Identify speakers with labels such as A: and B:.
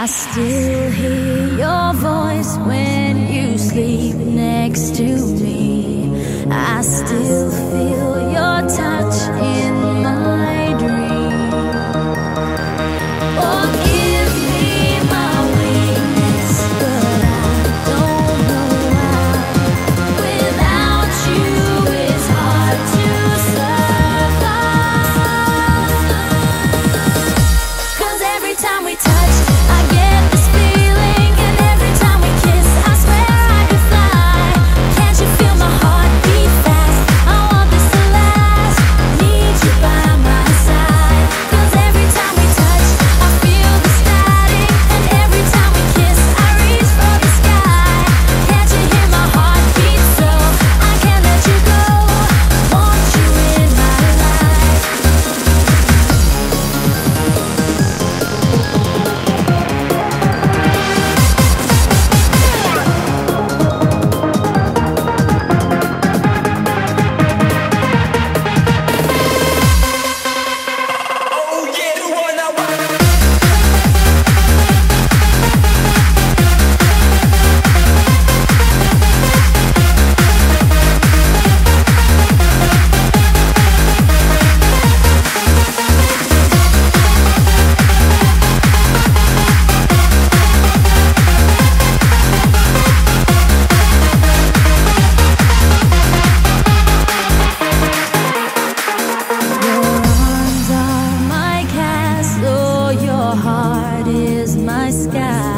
A: I still hear your voice when you sleep next to me. I still heart is my sky.